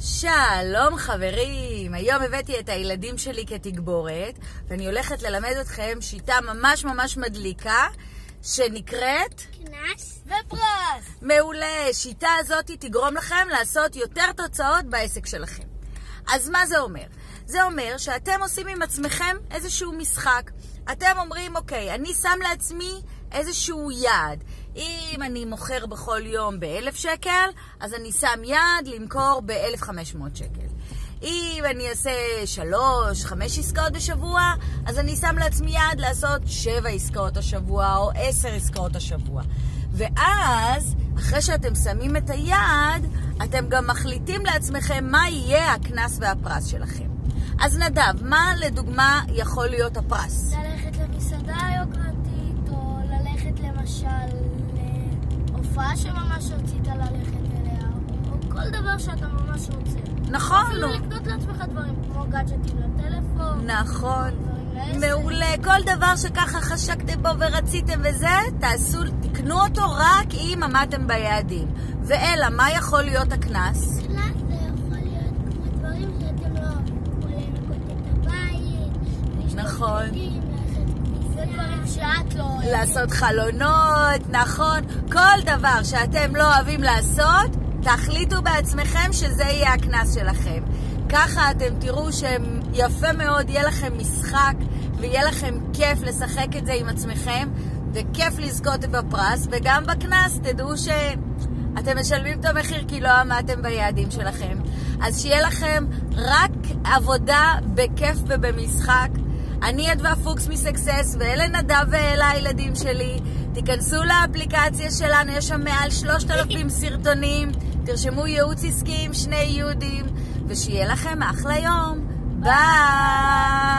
שלום חברים, היום הבאתי את הילדים שלי כתגבורת ואני הולכת ללמד אתכם שיטה ממש ממש מדליקה שנקראת קנס ופרס. מעולה. שיטה הזאת תגרום לכם לעשות יותר תוצאות בעסק שלכם. אז מה זה אומר? זה אומר שאתם עושים עם עצמכם איזשהו משחק. אתם אומרים, אוקיי, אני שם לעצמי איזשהו יעד. אם אני מוכר בכל יום באלף שקל, אז אני שם יעד למכור ב-1,500 שקל. אם אני אעשה שלוש, חמש עסקאות בשבוע, אז אני שם לעצמי יעד לעשות שבע עסקאות השבוע או עשר עסקאות השבוע. ואז, אחרי שאתם שמים את היעד, אתם גם מחליטים לעצמכם מה יהיה הקנס והפרס שלכם. אז נדב, מה לדוגמה יכול להיות הפרס? ללכת למסעדה יוקרתית, ללכת למשל להופעה שממש רצית ללכת אליה, או כל דבר שאתה ממש רוצה. נכון, אפילו נו. לקנות לעצמך דברים כמו גאדג'טים לטלפון. נכון. דברים. מעולה. כל דבר שככה חשקתם בו ורציתם וזה, תעשו, תקנו אותו רק אם עמדתם ביעדים. ואלה, מה יכול להיות הקנס? קנס לעשות חלונות, נכון. כל דבר שאתם לא אוהבים לעשות, תחליטו בעצמכם שזה יהיה הקנס שלכם. ככה אתם תראו שיפה מאוד, יהיה לכם משחק, ויהיה לכם כיף לשחק את זה עם עצמכם, וכיף לזכות בפרס, וגם בקנס תדעו שאתם משלמים את המחיר כי לא עמדתם ביעדים שלכם. אז שיהיה לכם רק עבודה בכיף ובמשחק. אני אדווה פוקס מסקסס, ואלה נדב ואלה הילדים שלי. תיכנסו לאפליקציה שלנו, יש שם מעל 3,000 סרטונים. תרשמו ייעוץ עסקי עם שני יהודים, ושיהיה לכם אחלה יום. ביי!